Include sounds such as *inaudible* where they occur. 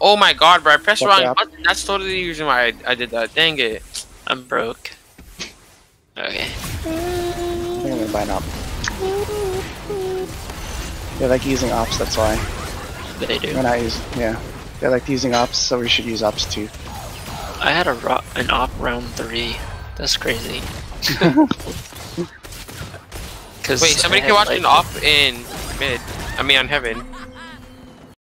Oh my god, bro! I pressed Fuck wrong up. button. That's totally the reason why I, I did that. Dang it. I'm broke. Okay. I'm gonna buy an op. They like using ops, that's why. They do. We're not using, yeah. They like using ops, so we should use ops too. I had a ro an op round three. That's crazy. *laughs* *laughs* Cause Wait, somebody can watch watch an op in mid. I mean, on heaven.